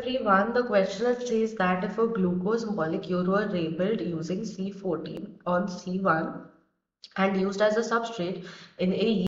everyone. The question says that if a glucose molecule were labeled using C14 on C1 and used as a substrate in a